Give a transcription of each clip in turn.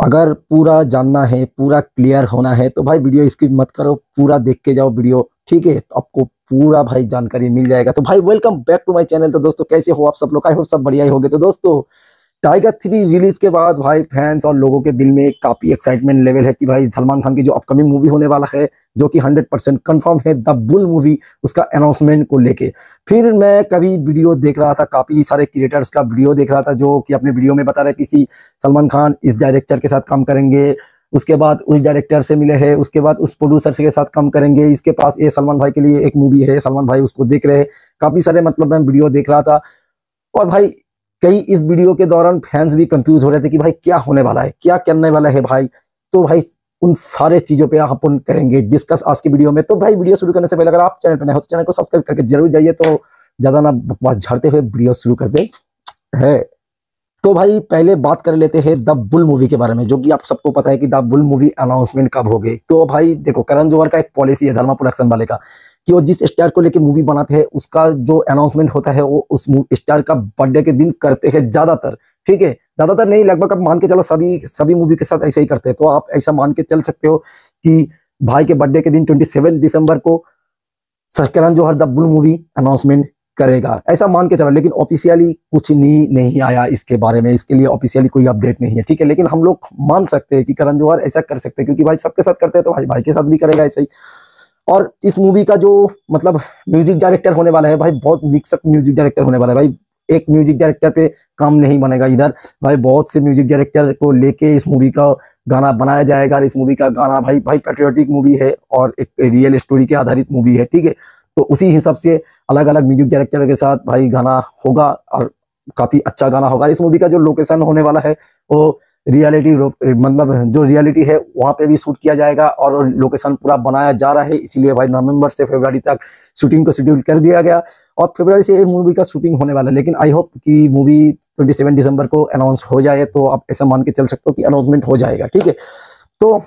अगर पूरा जानना है, पूरा क्लियर होना है तो भाई वीडियो इसकी मत करो, पूरा देख के जाओ वीडियो ठीक है? तो आपको पूरा भाई जानकारी मिल जाएगा। तो भाई welcome back to my channel तो दोस्तों, कैसे हो आप सब लोग? आई होप सब बढ़िया ही होगे। तो दोस्तों टाइगर थ्री रिलीज़ के बाद भाई फैंस और लोगों के दिल में काफ़ी एक्साइटमेंट लेवल है कि भाई सलमान खान की जो अपकमिंग मूवी होने वाला है, जो कि 100 परसेंट कन्फर्म है द बुल मूवी उसका अनाउंसमेंट को लेके। फिर मैं कभी वीडियो देख रहा था, काफ़ी सारे क्रिएटर्स का वीडियो देख रहा था, जो कि अपने वीडियो में बता रहे किसी सलमान खान इस डायरेक्टर के साथ काम करेंगे, उसके बाद उस डायरेक्टर से मिले हैं, उसके बाद उस प्रोड्यूसर के साथ काम करेंगे, इसके पास ये सलमान भाई के लिए एक मूवी है, सलमान भाई उसको देख रहे हैं। काफ़ी सारे मतलब मैं वीडियो देख रहा था। और भाई कई इस वीडियो के दौरान फैंस भी कंफ्यूज हो रहे थे कि भाई क्या होने वाला है, क्या करने वाला है भाई। तो भाई, उन सारे चीज़ों पे अपन करेंगे डिस्कस आज की वीडियो में। तो भाई, वीडियो शुरू करने से पहले अगर आप चैनल पर नए हो तो चैनल को सब्सक्राइब करके ज़रूर जाइए। तो ज़्यादा ना बकवास झाड़ते हुए वीडियो शुरू करते है। तो भाई, पहले बात कर लेते हैं द बुल मूवी के बारे में, जो कि आप सबको पता है कि द बुल मूवी अनाउंसमेंट कब हो तो भाई, देखो, करण जोहर का एक पॉलिसी है धर्मा प्रोडक्शन वाले का। कि वो जिस स्टार को लेके मूवी बनाते हैं, उसका जो अनाउंसमेंट होता है, वो उस स्टार का बर्थडे के दिन करते हैं ज़्यादातर। ठीक है? ज़्यादातर नहीं, लगभग आप मान के चलो सभी सभी मूवी के साथ ऐसा ही करते हैं। तो आप ऐसा मान के चल सकते हो कि भाई के बर्थडे के दिन ट्वेंटी दिसंबर को Karan Johar Bull movie announcement करेगा। ऐसा मान के चलो, लेकिन ऑफिशियली कुछ नहीं नहीं आया इसके बारे में। इसके लिए ऑफिशियली कोई अपडेट नहीं है। ठीक है? लेकिन हम लोग मान सकते हैं कि करण जोहर ऐसा कर सकते हैं, क्योंकि भाई सबके साथ करते हैं तो भाई भाई के साथ भी करेगा ऐसा ही। और इस मूवी का जो मतलब म्यूज़िक डायरेक्टर होने वाला है, भाई, बहुत मिक्सअप म्यूज़िक डायरेक्टर होने वाला है, भाई। एक म्यूज़िक डायरेक्टर पे काम नहीं बनेगा इधर। भाई, बहुत से म्यूज़िक डायरेक्टर को लेके इस मूवी का गाना बनाया जाएगा इस मूवी का गाना भाई भाई पेट्रियोटिक मूवी है और एक रियल स्टोरी के आधारित मूवी है, ठीक है? तो उसी हिसाब से अलग अलग म्यूज़िक डायरेक्टर के साथ भाई गाना होगा और काफ़ी अच्छा गाना होगा। इस मूवी का जो लोकेशन होने वाला है, वो रियलिटी मतलब जो रियलिटी है, वहाँ पे भी शूट किया जाएगा और लोकेशन पूरा बनाया जा रहा है। इसीलिए भाई नवंबर से फरवरी तक शूटिंग को शेड्यूल कर दिया गया और फरवरी से मूवी का शूटिंग होने वाला है। लेकिन आई होप कि मूवी 27 दिसंबर को अनाउंस हो जाए तो आप ऐसा मान के चल सकते हो कि अनाउंसमेंट हो जाएगा, ठीक है? तो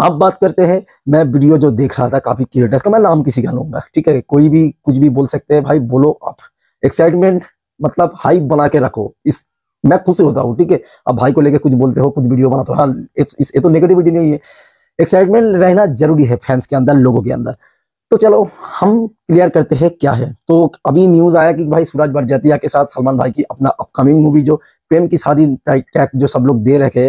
अब बात करते हैं, मैं वीडियो जो देख रहा था, काफ़ी क्रिएटर्स का मैं नाम किसी का लूँगा, ठीक है? कोई भी कुछ भी बोल सकते हैं, भाई बोलो आप। एक्साइटमेंट मतलब हाइप बना के रखो। इस मैं खुश होता हूँ ठीक है? अब भाई को लेकर कुछ बोलते हो, कुछ वीडियो बनाते हो हाँ ये तो नेगेटिविटी नहीं है एक्साइटमेंट रहना ज़रूरी है फैंस के अंदर, लोगों के अंदर। तो चलो, हम क्लियर करते हैं क्या है। तो अभी न्यूज़ आया कि भाई सूरज बरजतिया के साथ सलमान भाई की अपना अपकमिंग मूवी जो प्रेम की शादी टैग जो सब लोग दे रखे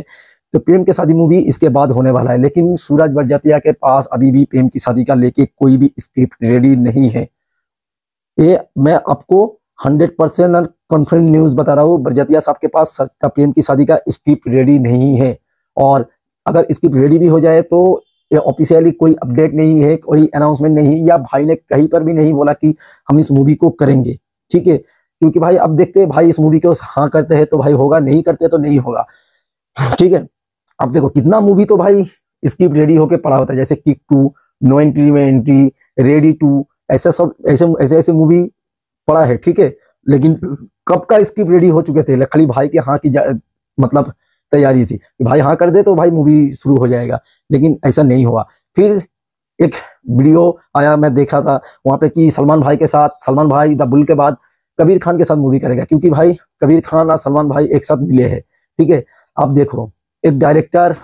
तो प्रेम की शादी मूवी इसके बाद होने वाला है। लेकिन सूरज बरजतिया के पास अभी भी प्रेम की शादी का लेके कोई भी स्क्रिप्ट रेडी नहीं है। ये मैं आपको हंड्रेड परसेंट कॉन्फर्म न्यूज़ बता रहा हूँ। बरजतिया साहब के पास प्रेम की शादी का स्क्रिप्ट रेडी नहीं है। और अगर स्क्रिप्ट रेडी भी हो जाए तो ऑफिशियली कोई अपडेट नहीं है, कोई अनाउंसमेंट नहीं। या भाई ने कहीं पर भी नहीं बोला कि हम इस मूवी को करेंगे। ठीक है? क्योंकि भाई अब देखते हैं, भाई इस मूवी को हाँ करते हैं तो भाई होगा, नहीं करते तो नहीं होगा। ठीक है? अब देखो, कितना मूवी तो भाई स्क्रिप्ट रेडी होके पड़ा होता है, जैसे किक टू नो एंट्री में एंट्री रेडी टू ऐसा सब, ऐसे ऐसे ऐसे मूवी पड़ा है, ठीक है? लेकिन कब का स्क्रिप्ट रेडी हो चुके थे? खाली भाई के हाँ की मतलब तैयारी थी कि भाई हाँ कर दे तो भाई मूवी शुरू हो जाएगा। लेकिन ऐसा नहीं हुआ। फिर एक वीडियो आया, मैं देखा था, वहाँ पे कि सलमान भाई के साथ, सलमान भाई द बुल के बाद कबीर खान के साथ मूवी करेगा, क्योंकि भाई कबीर खान और सलमान भाई एक साथ मिले हैं, ठीक है? आप देखो, एक डायरेक्टर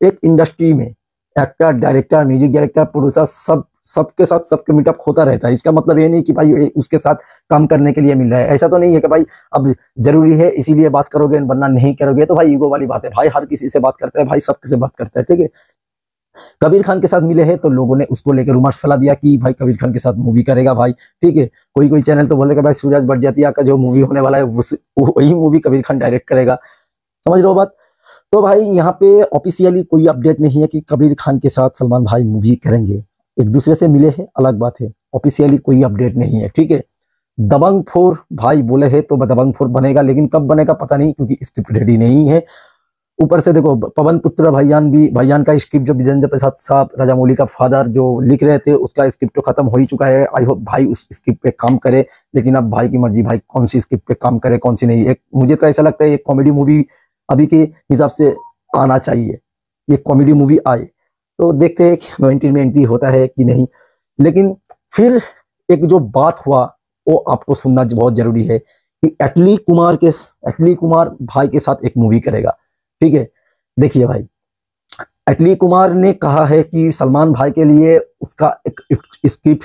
एक इंडस्ट्री में actor director music director producer सब सबके साथ सबके मीटअप होता रहता है। इसका मतलब ये नहीं कि भाई उसके साथ काम करने के लिए मिल रहा है। ऐसा तो नहीं है कि भाई अब ज़रूरी है, इसीलिए बात करोगे, वरना नहीं करोगे। तो भाई ईगो वाली बात है। भाई हर किसी से बात करते हैं, भाई सबके से बात करते हैं, ठीक है? कबीर खान के साथ मिले हैं तो लोगों ने उसको लेकर रुमार्स फैला दिया कि भाई कबीर खान के साथ मूवी करेगा भाई, ठीक है? कोई कोई चैनल तो बोलेगा भाई सूरज बटजातिया का जो मूवी होने वाला है वही मूवी कबीर खान डायरेक्ट करेगा। समझ रहे हो बात? तो भाई यहाँ पे ऑफिशियली कोई अपडेट नहीं है कि कबीर खान के साथ सलमान भाई मूवी करेंगे। एक दूसरे से मिले हैं, अलग बात है। ऑफिशियली कोई अपडेट नहीं है, ठीक है? दबंग फोर भाई बोले है तो दबंग फोर बनेगा, लेकिन कब बनेगा पता नहीं, क्योंकि स्क्रिप्ट रेडी नहीं है। ऊपर से देखो, पवन पुत्र, भाईजान भी, भाईजान का स्क्रिप्ट जो विजेंद्र प्रसाद साहब, राजा मौली का फादर जो लिख रहे थे, उसका स्क्रिप्ट तो खत्म हो ही चुका है। आई होप भाई उस स्क्रिप्ट पे काम करे, लेकिन अब भाई की मर्ज़ी, भाई कौन सी स्क्रिप्ट पे काम करे, कौन सी नहीं। एक, मुझे तो ऐसा लगता है, एक कॉमेडी मूवी अभी के हिसाब से आना चाहिए। ये कॉमेडी मूवी आए। तो देखते हैं नो एंट्री में एंट्री होता है कि नहीं। लेकिन फिर एक जो बात हुआ, वो आपको सुनना बहुत ज़रूरी है कि एटली कुमार के एटली कुमार भाई के साथ एक मूवी करेगा। ठीक है? देखिए भाई अटली कुमार ने कहा है कि सलमान भाई के लिए उसका एक स्क्रिप्ट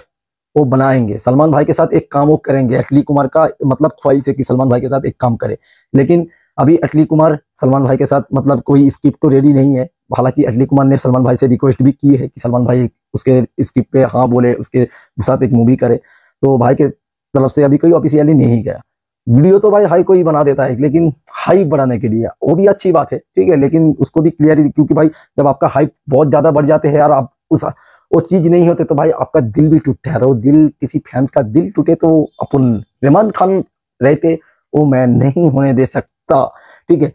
वो बनाएँगे। सलमान भाई के साथ एक काम वो करेंगे। अटली कुमार का मतलब ख्वाहिश है कि सलमान भाई के साथ एक काम करे। लेकिन अभी अटली कुमार सलमान भाई के साथ मतलब कोई स्क्रिप्ट तो रेडी नहीं है। हालाँकि अटली कुमार ने सलमान भाई से रिक्वेस्ट भी की है कि सलमान भाई उसके स्क्रिप्ट पे हाँ बोले, उसके साथ एक मूवी करे। तो भाई के तरफ़ से अभी कोई ऑफिशियली नहीं गया। वीडियो तो भाई हाई कोई बना देता है, लेकिन हाइप बढ़ाने के लिए। वो भी अच्छी बात है, ठीक है, लेकिन उसको भी क्लियर क्योंकि भाई जब आपका हाइप बहुत ज़्यादा बढ़ जाते हैं यार आप उस, वो चीज़ नहीं होते तो भाई आपका दिल भी टूटता है। वो दिल, किसी फैंस का दिल टूटे तो अपन रहमान खान रहते, वो मैं नहीं होने दे सकता, ठीक है।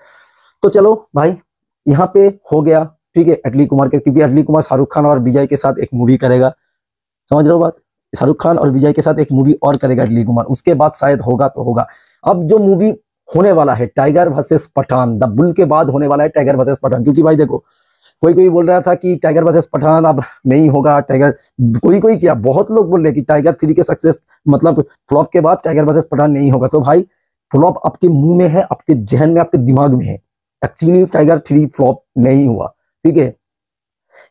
तो चलो भाई यहाँ पे हो गया, ठीक है, अटली कुमार के, क्योंकि अटली कुमार शाहरुख खान और विजय के साथ एक मूवी करेगा। समझ रहे हो बात? शाहरुख खान और विजय के साथ एक मूवी और करेगा अटली कुमार। उसके बाद शायद होगा तो होगा। अब जो मूवी होने वाला है Tiger versus Pathaan The Bull के बाद होने वाला है टाइगर वर्सेस पठान क्योंकि भाई देखो कोई कोई बोल रहा था कि टाइगर वर्सेस पठान अब नहीं होगा टाइगर कोई कोई क्या। बहुत लोग बोल रहे कि टाइगर थ्री के सक्सेस मतलब फ्लॉप के बाद टाइगर वर्सेस पठान नहीं होगा। तो भाई फ्लॉप आपके मुँह में है, आपके जहन में, आपके दिमाग में है। एक्चुअली टाइगर थ्री फ्लॉप नहीं हुआ, ठीक है?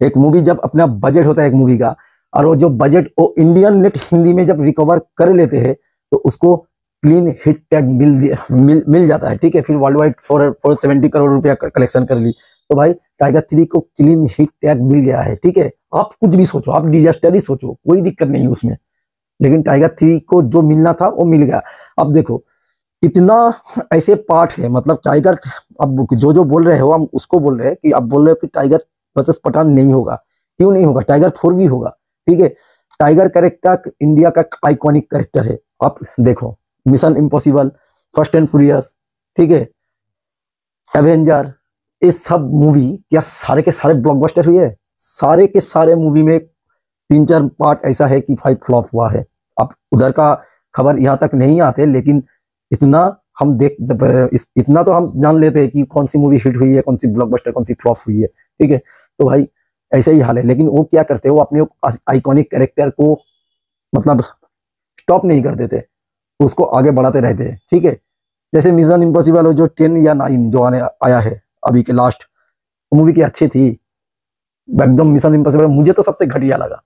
एक मूवी जब अपना बजट होता है एक मूवी का, और वो जो बजट वो इंडियन नेट हिंदी में जब रिकवर कर लेते हैं तो उसको क्लीन हिट टैग मिल मिल मिल जाता है, ठीक है? फिर worldwide four four seventy crore रुपया कलेक्शन कर ली। तो भाई, टाइगर थ्री को क्लीन हिट टैग मिल गया है, ठीक है? आप कुछ भी सोचो, आप डिजास्टर ही सोचो, कोई दिक्कत नहीं है उसमें। लेकिन टाइगर थ्री को जो मिलना था, वो मिल गया। अब देखो कितना ऐसे पार्ट है मतलब टाइगर अब जो जो बोल रहे हो हम उसको बोल रहे हैं कि आप बोल रहे हो कि टाइगर वर्सेस पठान नहीं होगा। क्यों नहीं होगा? टाइगर फोर भी होगा। ठीक है? टाइगर कैरेक्टर इंडिया का आइकॉनिक करेक्टर है। आप देखो Mission Impossible Fast and Furious ठीक है? एवेंजर ये सब मूवी क्या सारे के सारे ब्लॉकबस्टर हुए सारे के सारे मूवी में तीन चार पार्ट ऐसा है कि फाइव फ्लॉप हुआ है। अब उधर का खबर यहाँ तक नहीं आते, लेकिन इतना हम देख जब इस, इतना तो हम जान लेते हैं कि कौन सी मूवी हिट हुई है कौन सी ब्लॉकबस्टर कौन सी फ्लॉप हुई है ठीक है? तो भाई ऐसे ही हाल है। लेकिन वो क्या करते हैं वो अपने आइकॉनिक कैरेक्टर को मतलब स्टॉप नहीं कर देते। उसको आगे बढ़ाते रहते हैं ठीक है? जैसे मिशन इम्पॉसिबल हो जो टेन या नाइन जो आने आया है अभी के लास्ट मूवी की अच्छी थी। एकदम मिशन इम्पॉसिबल मुझे तो सबसे घटिया लगा।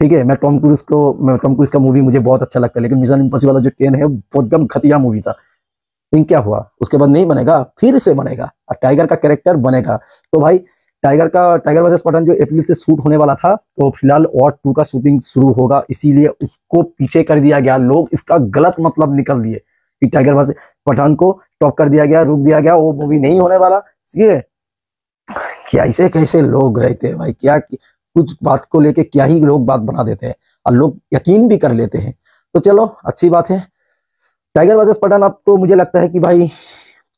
ठीक है, मैं टॉम क्रूज को, मैं टॉम क्रूज का मूवी मुझे बहुत अच्छा लगता है, लेकिन मिशन इम्पॉसिबल जो टेन है वो एकदम घटिया मूवी था। लेकिन क्या हुआ? उसके बाद नहीं बनेगा, फिर से बनेगा। और टाइगर का कैरेक्टर बनेगा। तो भाई टाइगर का टाइगर वर्सेस पठान जो अप्रैल से शूट होने वाला था तो फ़िलहाल और टू का शूटिंग शुरू होगा, इसीलिए उसको पीछे कर दिया गया। लोग इसका गलत मतलब निकल दिए कि टाइगर वर्सेस पठान को टॉप कर दिया गया, रुक दिया गया, वो मूवी नहीं होने वाला। ये, क्या ऐसे कैसे लोग रहते हैं भाई? क्या कुछ बात को लेके क्या ही लोग बात बना देते हैं और लोग यकीन भी कर लेते हैं। तो चलो, अच्छी बात है। टाइगर वर्सेस पठान तो मुझे लगता है कि भाई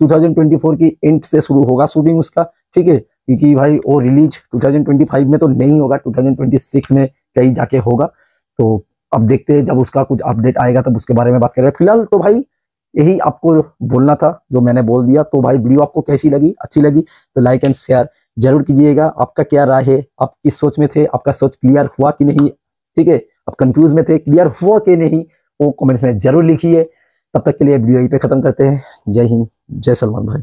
2024 की एंड से शुरू होगा शूटिंग उसका, ठीक है? क्योंकि भाई वो रिलीज़ 2025 में तो नहीं होगा 2026 में कहीं जाके होगा। तो अब देखते हैं, जब उसका कुछ अपडेट आएगा, तब उसके बारे में बात करें फ़िलहाल तो भाई यही आपको बोलना था, जो मैंने बोल दिया। तो भाई वीडियो आपको कैसी लगी? अच्छी लगी? तो लाइक एंड शेयर ज़रूर कीजिएगा। आपका क्या राय है? आप किस सोच में थे? आपका सोच क्लियर हुआ कि नहीं? ठीक है? आप कंफ्यूज में थे? क्लियर हुआ कि नहीं? वो कमेंट्स में ज़रूर लिखिए। तब तक के लिए वीडियो यहीं पे खत्म करते हैं। जय हिंद। जय सलमान भाई।